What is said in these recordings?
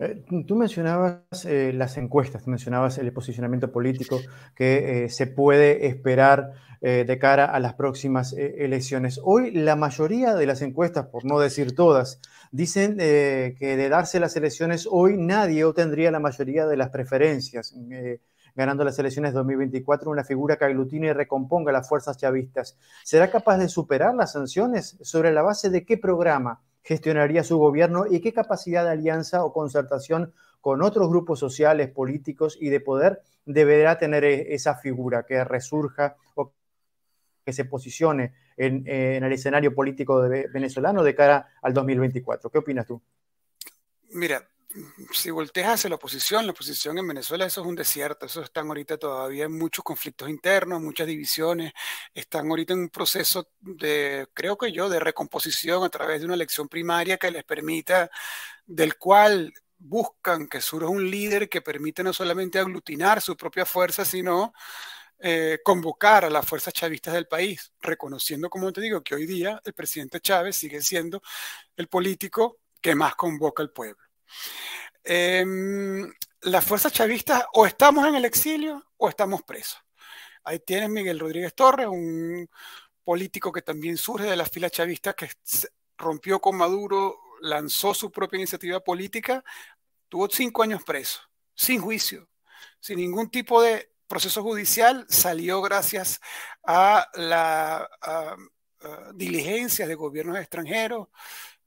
Eh, tú mencionabas eh, las encuestas, mencionabas el posicionamiento político que se puede esperar de cara a las próximas elecciones. Hoy la mayoría de las encuestas, por no decir todas, dicen que de darse las elecciones hoy nadie obtendría la mayoría de las preferencias ganando las elecciones 2024, una figura que aglutine y recomponga las fuerzas chavistas. ¿Será capaz de superar las sanciones? ¿Sobre la base de qué programa gestionaría su gobierno y qué capacidad de alianza o concertación con otros grupos sociales, políticos y de poder deberá tener e-, esa figura que resurja o que se posicione en, el escenario político venezolano de cara al 2024? ¿Qué opinas tú? Mira, si volteas hacia la oposición, la oposición en Venezuela, eso es un desierto, eso están ahorita todavía en muchos conflictos internos, muchas divisiones, están ahorita en un proceso de, creo que yo, de recomposición a través de una elección primaria que les permita, del cual buscan que surja un líder que permita no solamente aglutinar su propia fuerza, sino eh, convocar a las fuerzas chavistas del país, reconociendo, como te digo, que hoy día el presidente Chávez sigue siendo el político que más convoca al pueblo. Em, las fuerzas chavistas o estamos en el exilio o estamos presos. Ahí tienes Miguel Rodríguez Torres, un político que también surge de las filas chavistas, que rompió con Maduro, lanzó su propia iniciativa política, tuvo cinco años preso, sin juicio, sin ningún tipo de proceso judicial, salió gracias a la diligencia de gobiernos extranjeros,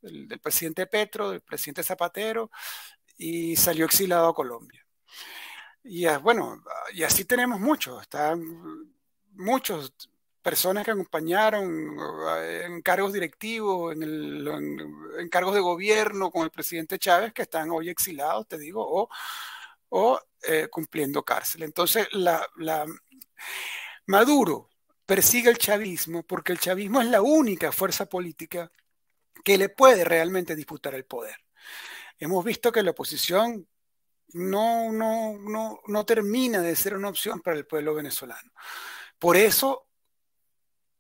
del, presidente Petro, del presidente Zapatero, y salió exilado a Colombia. Y bueno, y así tenemos muchos, están muchos personas que acompañaron eh, en cargos directivos, en, cargos de gobierno con el presidente Chávez, que están hoy exilados, te digo, o, eh, cumpliendo cárcel. Entonces, la, Maduro persigue el chavismo porque el chavismo es la única fuerza política que le puede realmente disputar el poder. Hemos visto que la oposición no, no, no, no termina de ser una opción para el pueblo venezolano. Por eso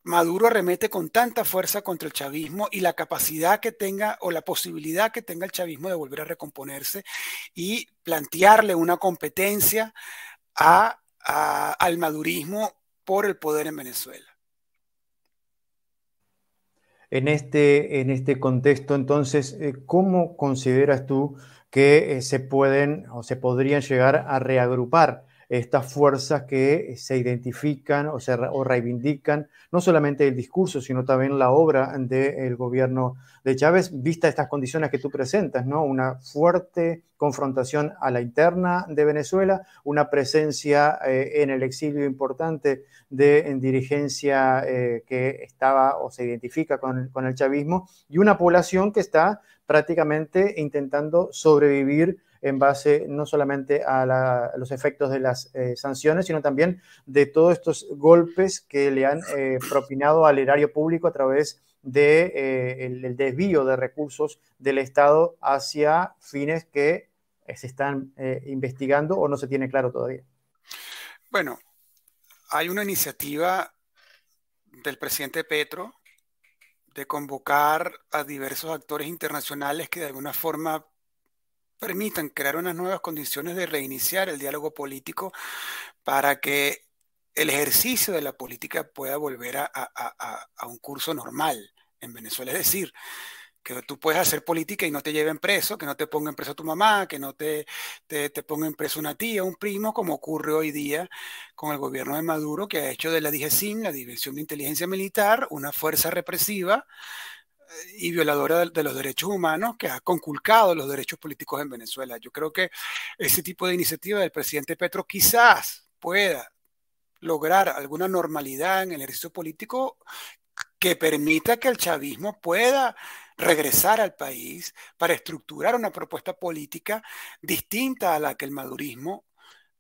Maduro arremete con tanta fuerza contra el chavismo y la capacidad que tenga o la posibilidad que tenga el chavismo de volver a recomponerse y plantearle una competencia al madurismo por el poder en Venezuela. En este, en este contexto, entonces, eh, ¿cómo consideras tú que eh, se pueden o se podrían llegar a reagrupar estas fuerzas que se identifican o, se, o reivindican no solamente el discurso, sino también la obra del gobierno de Chávez, vista estas condiciones que tú presentas, ¿no? Una fuerte confrontación a la interna de Venezuela, una presencia eh, en el exilio importante de dirigencia eh, que estaba o se identifica con, con el chavismo y una población que está prácticamente intentando sobrevivir en base no solamente a, los efectos de las eh, sanciones, sino también de todos estos golpes que le han eh, propinado al erario público a través del de, eh, desvío de recursos del Estado hacia fines que se están investigando o no se tiene claro todavía. Bueno, hay una iniciativa del presidente Petro de convocar a diversos actores internacionales que de alguna forma permitan crear unas nuevas condiciones de reiniciar el diálogo político para que el ejercicio de la política pueda volver a, un curso normal en Venezuela. Es decir, que tú puedes hacer política y no te lleven preso, que no te pongan preso tu mamá, que no te, te, te, pongan preso una tía, un primo, como ocurre hoy día con el gobierno de Maduro, que ha hecho de la DGCIM, la División de Inteligencia Militar, una fuerza represiva y violadora de, los derechos humanos que ha conculcado los derechos políticos en Venezuela. Yo creo que ese tipo de iniciativa del presidente Petro quizás pueda lograr alguna normalidad en el ejercicio político que permita que el chavismo pueda regresar al país para estructurar una propuesta política distinta a la que el madurismo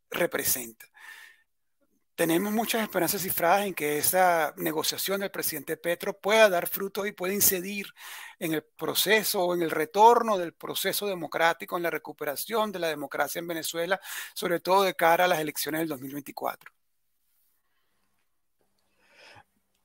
representa tenemos muchas esperanzas cifradas en que esa negociación del presidente Petro pueda dar fruto y pueda incidir en el proceso o en el retorno del proceso democrático, en la recuperación de la democracia en Venezuela, sobre todo de cara a las elecciones del 2024.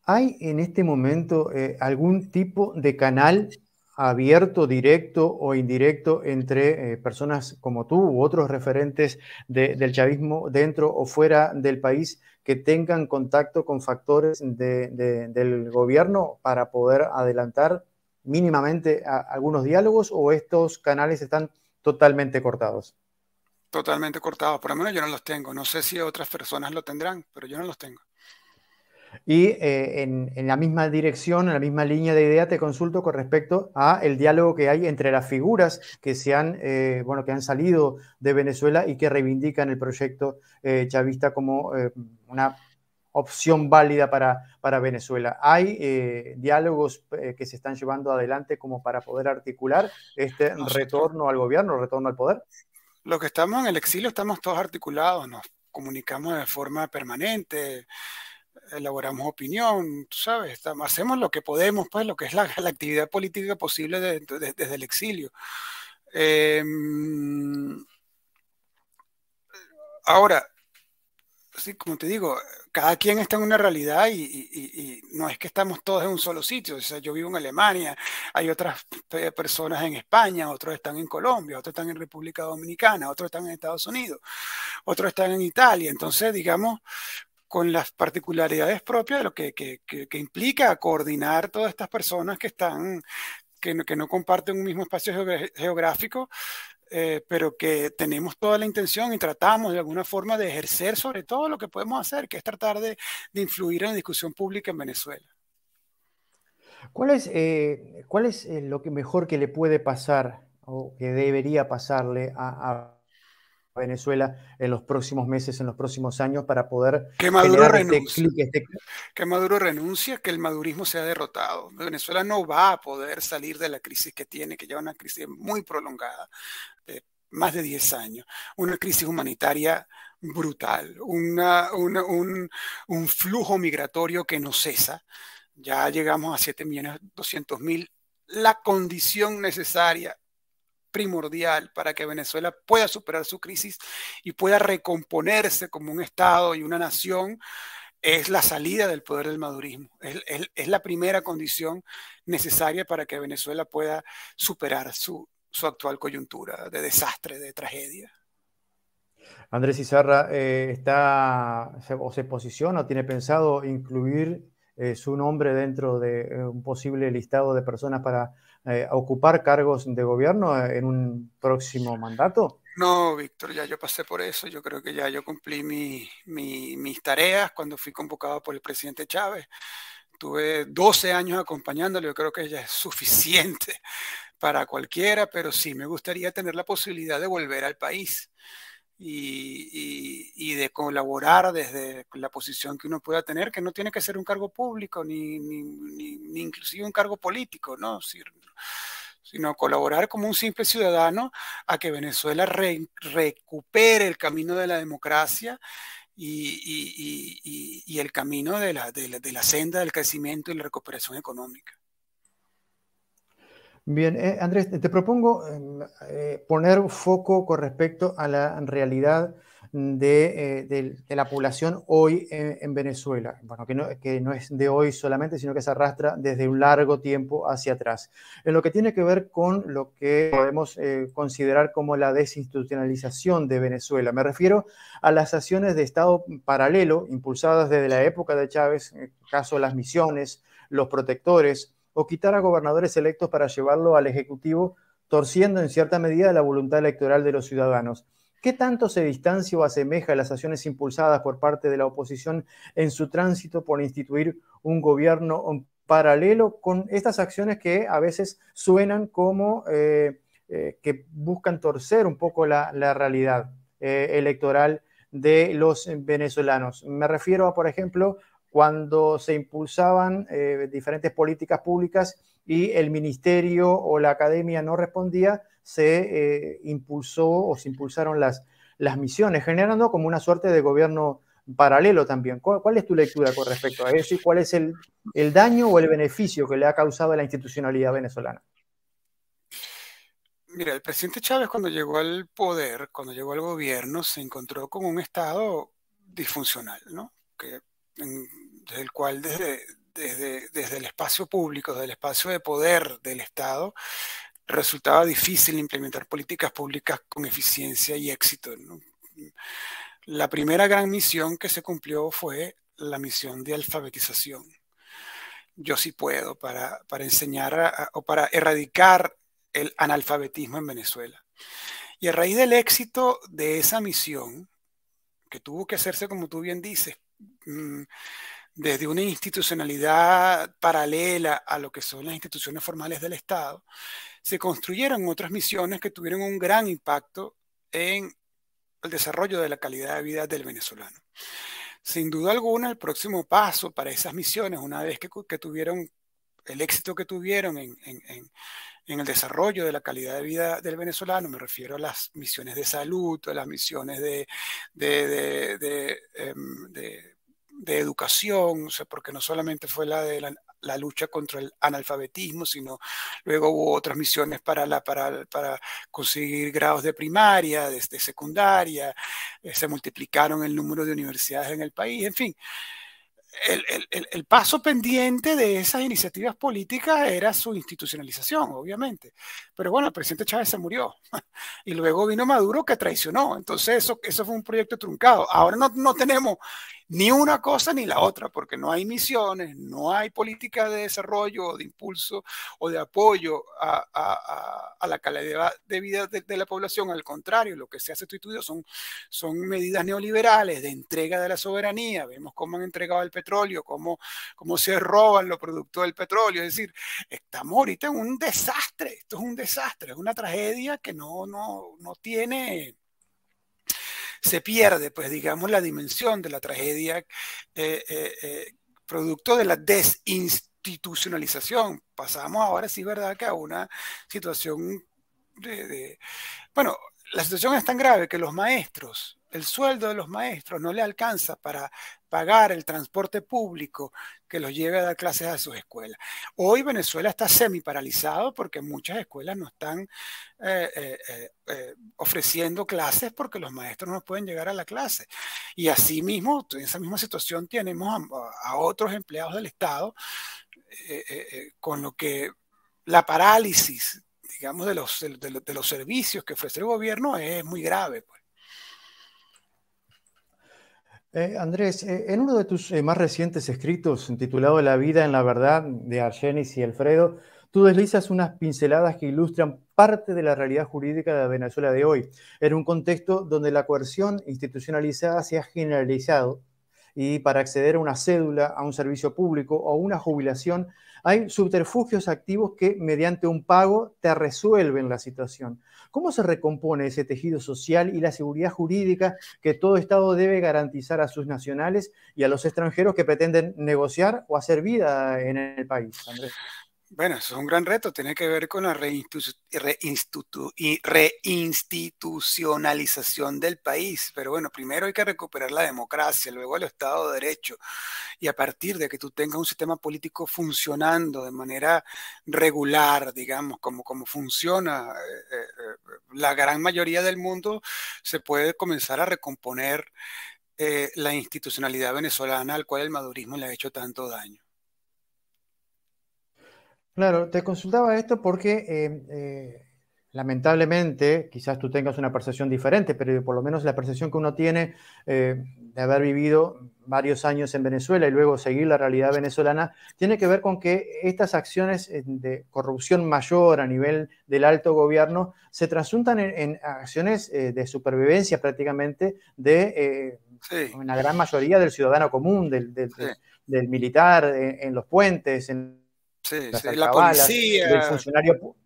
¿Hay en este momento eh, algún tipo de canal abierto, directo o indirecto entre eh, personas como tú u otros referentes del chavismo dentro o fuera del país que tengan contacto con factores del gobierno para poder adelantar mínimamente algunos diálogos o estos canales están totalmente cortados? Totalmente cortados, por lo menos yo no los tengo. No sé si otras personas lo tendrán, pero yo no los tengo. Y eh, en, la misma dirección, en la misma línea de idea, te consulto con respecto a el diálogo que hay entre las figuras que se han, eh, bueno, que han salido de Venezuela y que reivindican el proyecto eh, chavista como una opción válida para, para Venezuela. ¿Hay diálogos que se están llevando adelante como para poder articular este retorno al gobierno, retorno al poder? Los que estamos en el exilio estamos todos articulados, nos comunicamos de forma permanente elaboramos opinión, sabes, hacemos lo que podemos, pues lo que es la, actividad política posible desde el exilio. Em, ahora, sí, como te digo, cada quien está en una realidad y, no es que estamos todos en un solo sitio. O sea, yo vivo en Alemania, hay otras personas en España, otros están en Colombia, otros están en República Dominicana, otros están en Estados Unidos, otros están en Italia. Entonces, digamos, con las particularidades propias de lo que, implica coordinar todas estas personas que están, que no, que no comparten un mismo espacio geográfico, eh, pero que tenemos toda la intención y tratamos de alguna forma de ejercer sobre todo lo que podemos hacer, que es tratar de, influir en la discusión pública en Venezuela. ¿Cuál es, eh, cuál es eh, lo que mejor que le puede pasar o que debería pasarle a Venezuela en los próximos meses, en los próximos años, para poder que Maduro este renuncie, este que Maduro renuncie, que el madurismo sea derrotado. Venezuela no va a poder salir de la crisis que tiene, que lleva una crisis muy prolongada, de más de 10 años, una crisis humanitaria brutal, una, un, un, flujo migratorio que no cesa. Ya llegamos a 7 millones 200 mil. La condición necesaria primordial para que Venezuela pueda superar su crisis y pueda recomponerse como un Estado y una nación es la salida del poder del madurismo. Es, la primera condición necesaria para que Venezuela pueda superar su, actual coyuntura de desastre, de tragedia. Andrés Izarra eh, está o se posiciona o tiene pensado incluir eh, su nombre dentro de eh, un posible listado de personas para eh, ocupar cargos de gobierno en un próximo mandato? No, Víctor, ya yo pasé por eso. Yo creo que ya yo cumplí mis tareas cuando fui convocado por el presidente Chávez. Tuve 12 años acompañándolo, yo creo que ya es suficiente para cualquiera, pero sí me gustaría tener la posibilidad de volver al país y, de colaborar desde la posición que uno pueda tener, que no tiene que ser un cargo público ni, ni, inclusive un cargo político, ¿no? sino colaborar como un simple ciudadano a que Venezuela recupere el camino de la democracia y, el camino de la, de la senda del crecimiento y la recuperación económica. Bien, eh, Andrés, te propongo em, eh, poner foco con respecto a la realidad de, eh, la población hoy en, Venezuela. Bueno, que no, que no, es de hoy solamente, sino que se arrastra desde un largo tiempo hacia atrás. En lo que tiene que ver con lo que podemos considerar como la desinstitucionalización de Venezuela. Me refiero a las acciones de Estado paralelo impulsadas desde la época de Chávez, en el caso de las misiones, los protectores, o quitar a gobernadores electos para llevarlo al Ejecutivo, torciendo en cierta medida la voluntad electoral de los ciudadanos. ¿Qué tanto se distancia o asemeja a las acciones impulsadas por parte de la oposición en su tránsito por instituir un gobierno paralelo con estas acciones que a veces suenan como eh, eh, que buscan torcer un poco la, realidad eh, electoral de los venezolanos? Me refiero a, por ejemplo, cuando se impulsaban eh, diferentes políticas públicas y el ministerio o la academia no respondía, se eh, impulsó o se impulsaron las, las misiones, generando como una suerte de gobierno paralelo también. ¿Cuál, es tu lectura con respecto a eso y cuál es el, el daño o el beneficio que le ha causado a la institucionalidad venezolana? Mira, el presidente Chávez cuando llegó al poder, cuando llegó al gobierno, se encontró con un Estado disfuncional, ¿no? Que desde el cual desde, desde, desde el espacio público, desde el espacio de poder del Estado, resultaba difícil implementar políticas públicas con eficiencia y éxito. La primera gran misión que se cumplió fue la misión de alfabetización. Yo sí puedo para, para enseñar o para erradicar el analfabetismo en Venezuela. Y a raíz del éxito de esa misión, que tuvo que hacerse, como tú bien dices, mm, desde una institucionalidad paralela a lo que son las instituciones formales del Estado, se construyeron otras misiones que tuvieron un gran impacto en el desarrollo de la calidad de vida del venezolano. Sin duda alguna, el próximo paso para esas misiones, una vez que, tuvieron el éxito que tuvieron en, el desarrollo de la calidad de vida del venezolano, me refiero a las misiones de salud, a las misiones de, de, em, educación, porque no solamente fue la de la lucha contra el analfabetismo, sino luego hubo otras misiones para, la, para, para conseguir grados de primaria, de, secundaria, eh, se multiplicaron el número de universidades en el país, en fin. El, el, el, paso pendiente de esas iniciativas políticas era su institucionalización, obviamente. Pero bueno, el presidente Chávez se murió y luego vino Maduro que traicionó. Entonces eso, eso fue un proyecto truncado. Ahora no, no tenemos ni una cosa ni la otra, porque no hay misiones, no hay política de desarrollo, de impulso o de apoyo a, la calidad de vida de, la población. Al contrario, lo que se ha sustituido son, son medidas neoliberales de entrega de la soberanía. Vemos cómo han entregado el petróleo, cómo, cómo se roban los productos del petróleo. Es decir, estamos ahorita en un desastre. Esto es un desastre, es una tragedia que no, no, no tiene se pierde, pues digamos, la dimensión de la tragedia eh, eh, eh, producto de la desinstitucionalización. Pasamos ahora, sí, ¿verdad?, que a una situación de, Bueno, la situación es tan grave que los maestros el sueldo de los maestros no le alcanza para pagar el transporte público que los lleve a dar clases a sus escuelas. Hoy Venezuela está semi paralizado porque muchas escuelas no están eh, eh, eh, ofreciendo clases porque los maestros no pueden llegar a la clase. Y asimismo, en esa misma situación tenemos a, otros empleados del Estado, con lo que la parálisis, digamos, de los, de los servicios que ofrece el gobierno es muy grave. Pues. Eh, Andrés, eh, en uno de tus eh, más recientes escritos, titulado La vida en la verdad, de Argenis y Alfredo, tú deslizas unas pinceladas que ilustran parte de la realidad jurídica de Venezuela de hoy, en un contexto donde la coerción institucionalizada se ha generalizado y para acceder a una cédula, a un servicio público o una jubilación, hay subterfugios activos que mediante un pago te resuelven la situación. ¿Cómo se recompone ese tejido social y la seguridad jurídica que todo Estado debe garantizar a sus nacionales y a los extranjeros que pretenden negociar o hacer vida en el país, Andrés? Bueno, eso es un gran reto, tiene que ver con la reinstitucionalización del país. Pero bueno, primero hay que recuperar la democracia, luego el Estado de Derecho. Y a partir de que tú tengas un sistema político funcionando de manera regular, digamos, como, como funciona eh, eh, eh, la gran mayoría del mundo, se puede comenzar a recomponer la institucionalidad venezolana al cual el madurismo le ha hecho tanto daño. Claro, te consultaba esto porque eh, eh, lamentablemente, quizás tú tengas una percepción diferente, pero por lo menos la percepción que uno tiene eh, de haber vivido varios años en Venezuela y luego seguir la realidad venezolana, tiene que ver con que estas acciones de corrupción mayor a nivel del alto gobierno se trasuntan en, acciones de supervivencia prácticamente de la gran mayoría del ciudadano común, del, militar en los puentes, en Sí, la policía. Del funcionario.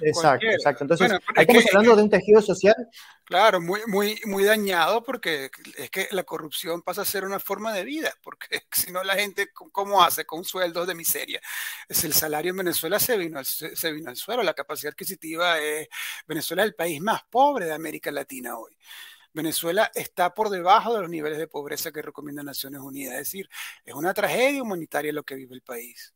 Exacto, exacto. Entonces, estamos hablando de un tejido social. Claro, muy, muy, muy dañado porque es que la corrupción pasa a ser una forma de vida, porque si no la gente, ¿cómo hace? Con sueldos de miseria. Es el salario en Venezuela se vino, se vino al suelo, la capacidad adquisitiva es, Venezuela es el país más pobre de América Latina hoy. Venezuela está por debajo de los niveles de pobreza que recomiendan Naciones Unidas. Es decir, es una tragedia humanitaria lo que vive el país.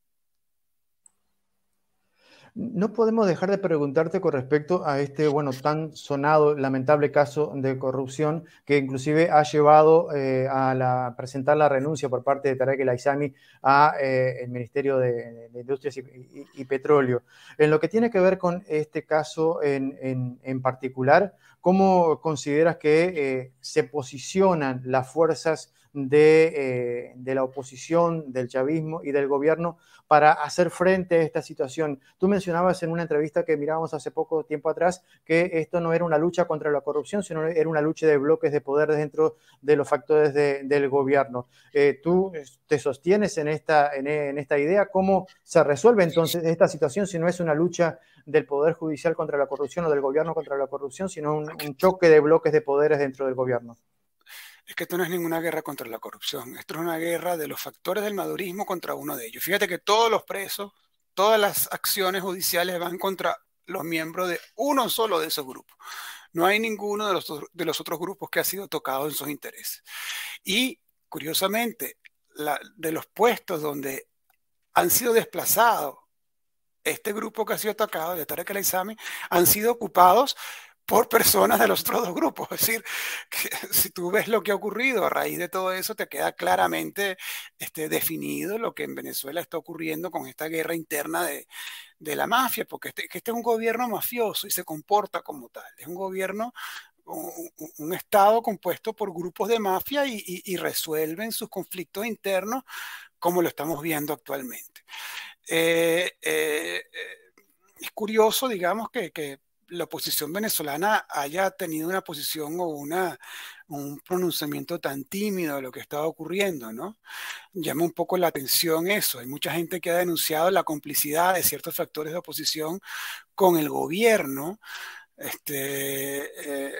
No podemos dejar de preguntarte con respecto a este, bueno, tan sonado, lamentable caso de corrupción que inclusive ha llevado eh, a la, presentar la renuncia por parte de Tarek El Aizami a eh, el Ministerio de, Industrias y, Petróleo. En lo que tiene que ver con este caso en, en, particular, ¿cómo consideras que eh, se posicionan las fuerzas de, de, la oposición, del chavismo y del gobierno para hacer frente a esta situación. Tú mencionabas en una entrevista que mirábamos hace poco tiempo atrás que esto no era una lucha contra la corrupción, sino era una lucha de bloques de poder dentro de los factores del gobierno. Eh, ¿Tú te sostienes en esta, en, esta idea? ¿Cómo se resuelve entonces esta situación si no es una lucha del Poder Judicial contra la corrupción o del gobierno contra la corrupción, sino un choque de bloques de poderes dentro del gobierno? Es que esto no es ninguna guerra contra la corrupción, esto es una guerra de los factores del madurismo contra uno de ellos. Fíjate que todos los presos, todas las acciones judiciales van contra los miembros de uno solo de esos grupos. No hay ninguno de los, otros grupos que ha sido tocado en sus intereses. Y curiosamente, de los puestos donde han sido desplazados este grupo que ha sido atacado, de Tarek El Aizami, han sido ocupados por personas de los otros dos grupos. Es decir, que si tú ves lo que ha ocurrido a raíz de todo eso, te queda claramente este, definido lo que en Venezuela está ocurriendo con esta guerra interna de, de la mafia, porque este, este, es un gobierno mafioso y se comporta como tal. Es un gobierno un, Estado compuesto por grupos de mafia y, resuelven sus conflictos internos como lo estamos viendo actualmente. Eh, eh, eh, es curioso, digamos, que, que la oposición venezolana haya tenido una posición o una, un pronunciamiento tan tímido de lo que estaba ocurriendo, ¿no? Llama un poco la atención eso. Hay mucha gente que ha denunciado la complicidad de ciertos factores de oposición con el gobierno, este, eh,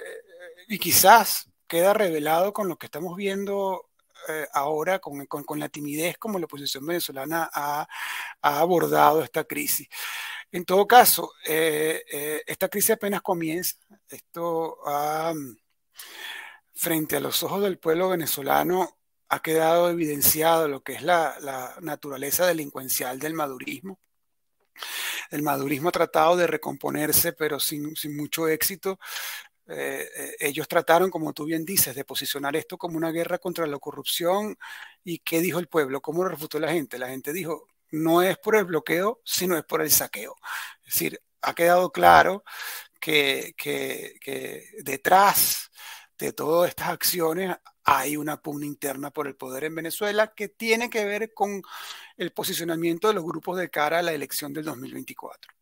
y quizás queda revelado con lo que estamos viendo eh, ahora, con, con, la timidez como la oposición venezolana ha, ha abordado esta crisis. En todo caso, eh, eh, esta crisis apenas comienza. Esto frente a los ojos del pueblo venezolano ha quedado evidenciado lo que es la, naturaleza delincuencial del madurismo. El madurismo ha tratado de recomponerse, pero sin, mucho éxito. Eh, ellos trataron, como tú bien dices, de posicionar esto como una guerra contra la corrupción. ¿Y qué dijo el pueblo? ¿Cómo lo refutó la gente? La gente dijo, no es por el bloqueo, sino es por el saqueo. Es decir, ha quedado claro que, detrás de todas estas acciones hay una pugna interna por el poder en Venezuela que tiene que ver con el posicionamiento de los grupos de cara a la elección del 2024.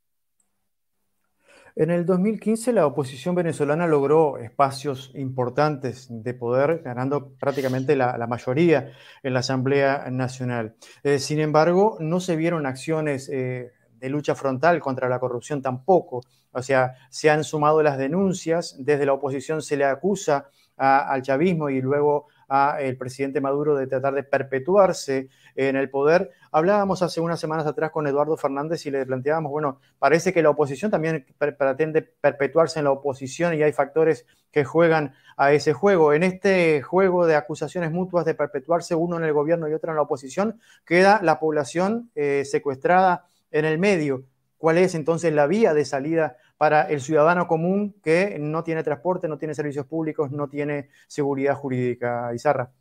En el 2015 la oposición venezolana logró espacios importantes de poder, ganando prácticamente la, mayoría en la Asamblea Nacional. Eh, sin embargo, no se vieron acciones eh, de lucha frontal contra la corrupción tampoco. O sea, se han sumado las denuncias, desde la oposición se le acusa al chavismo y luego al presidente Maduro de tratar de perpetuarse en el poder. Hablábamos hace unas semanas atrás con Eduardo Fernández y le planteábamos, bueno, parece que la oposición también pretende perpetuarse en la oposición y hay factores que juegan a ese juego. En este juego de acusaciones mutuas de perpetuarse uno en el gobierno y otro en la oposición, queda la población eh, secuestrada en el medio. ¿Cuál es entonces la vía de salida para el ciudadano común que no tiene transporte, no tiene servicios públicos, no tiene seguridad jurídica? Izarra.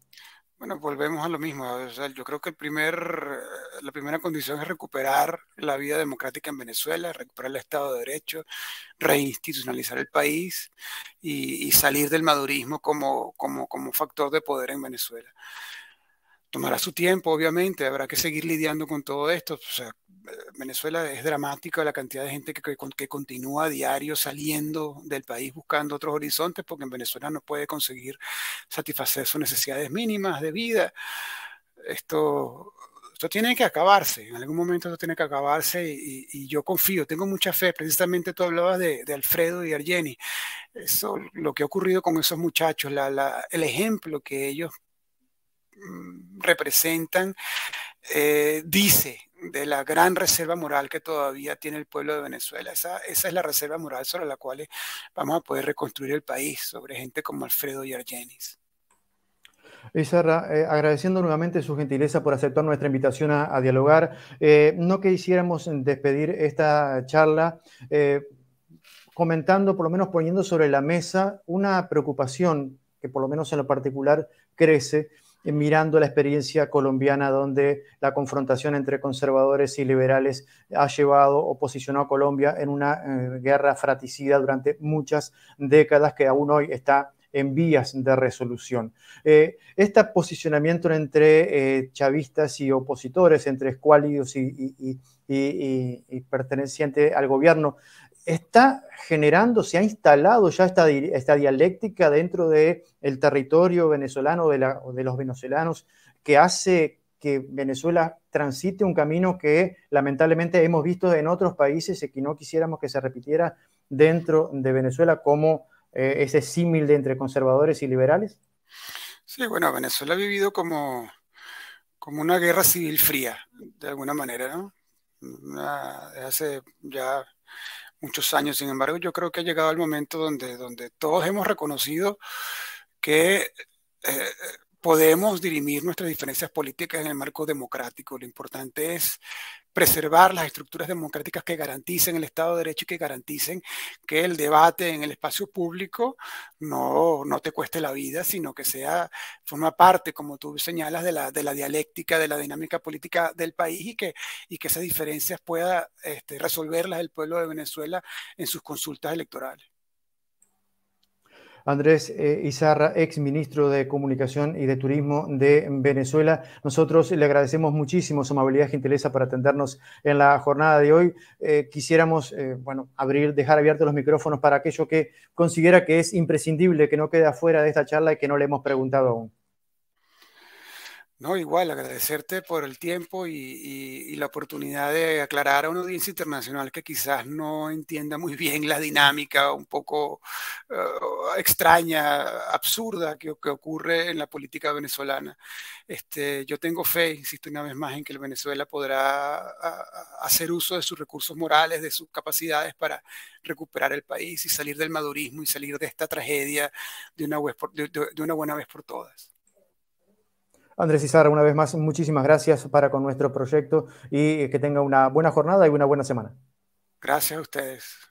Bueno, volvemos a lo mismo. yo creo que el primer, la primera condición es recuperar la vida democrática en Venezuela, recuperar el Estado de Derecho, reinstitucionalizar el país y, salir del madurismo como, como, como factor de poder en Venezuela tomará su tiempo, obviamente, habrá que seguir lidiando con todo esto. O sea, Venezuela es dramática la cantidad de gente que, que, continúa a diario saliendo del país buscando otros horizontes porque en Venezuela no puede conseguir satisfacer sus necesidades mínimas de vida. Esto, esto tiene que acabarse, en algún momento esto tiene que acabarse y, yo confío, tengo mucha fe. Precisamente tú hablabas de, Alfredo y Argeni. Eso, lo que ha ocurrido con esos muchachos, el ejemplo que ellos representan, eh, dice de la gran reserva moral que todavía tiene el pueblo de Venezuela. Esa, esa es la reserva moral sobre la cual vamos a poder reconstruir el país, sobre gente como Alfredo y Argenis. Isarra, eh, agradeciendo nuevamente su gentileza por aceptar nuestra invitación a, dialogar. Eh, no quisiéramos despedir esta charla eh, comentando, por lo menos poniendo sobre la mesa, una preocupación que por lo menos en lo particular crece mirando la experiencia colombiana donde la confrontación entre conservadores y liberales ha llevado o posicionó a Colombia en una guerra fratricida durante muchas décadas que aún hoy está en vías de resolución. Eh, este posicionamiento entre eh, chavistas y opositores, entre escuálidos y, pertenecientes al gobierno, está generando, se ha instalado ya esta, esta dialéctica dentro del territorio venezolano, de, de los venezolanos, que hace que Venezuela transite un camino que lamentablemente hemos visto en otros países y que no quisiéramos que se repitiera dentro de Venezuela como eh, ese símil de entre conservadores y liberales? Sí, bueno, Venezuela ha vivido como, como una guerra civil fría, de alguna manera, ¿no? hace ya muchos años, sin embargo, yo creo que ha llegado el momento donde, donde todos hemos reconocido que eh, podemos dirimir nuestras diferencias políticas en el marco democrático. Lo importante es preservar las estructuras democráticas que garanticen el Estado de Derecho y que garanticen que el debate en el espacio público no, no te cueste la vida, sino que sea, forma parte, como tú señalas, de la, de la dialéctica, de la dinámica política del país y que, y que esas diferencias pueda este, resolverlas el pueblo de Venezuela en sus consultas electorales. Andrés eh, Izarra, ex ministro de Comunicación y de Turismo de Venezuela. Nosotros le agradecemos muchísimo su amabilidad y gentileza para atendernos en la jornada de hoy. Eh, quisiéramos, eh, bueno, abrir, dejar abiertos los micrófonos para aquello que considera que es imprescindible, que no quede afuera de esta charla y que no le hemos preguntado aún. No, igual, agradecerte por el tiempo y, la oportunidad de aclarar a una audiencia internacional que quizás no entienda muy bien la dinámica un poco eh, extraña, absurda que, ocurre en la política venezolana. Este, yo tengo fe, insisto una vez más, en que el Venezuela podrá hacer uso de sus recursos morales, de sus capacidades para recuperar el país y salir del madurismo y salir de esta tragedia de una, de una buena vez por todas. Andrés Izarra, una vez más, muchísimas gracias para con nuestro proyecto y que tenga una buena jornada y una buena semana. Gracias a ustedes.